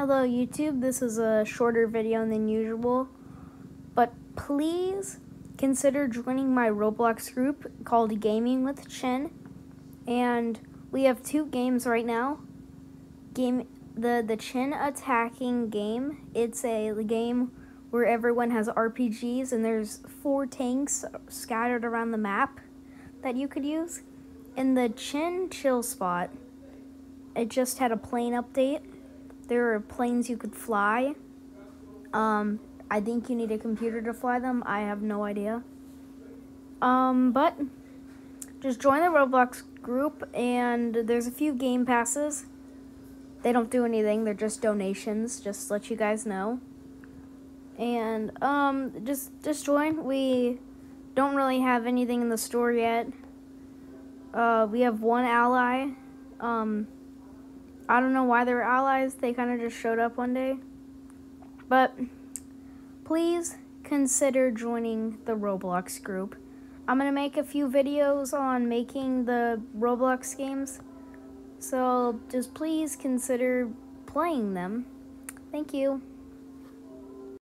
Hello YouTube, this is a shorter video than usual, but please consider joining my Roblox group called Gaming with Chin, and we have two games right now. Game the the Chin attacking game. It's a game where everyone has RPGs and there's four tanks scattered around the map that you could use. In the Chin chill spot, it just had a plane update there are planes you could fly. Um, I think you need a computer to fly them. I have no idea. Um, but just join the Roblox group, and there's a few game passes. They don't do anything. They're just donations. Just let you guys know. And um, just just join. We don't really have anything in the store yet. Uh, we have one ally. Um, I don't know why they were allies. They kind of just showed up one day. But please consider joining the Roblox group. I'm going to make a few videos on making the Roblox games. So just please consider playing them. Thank you.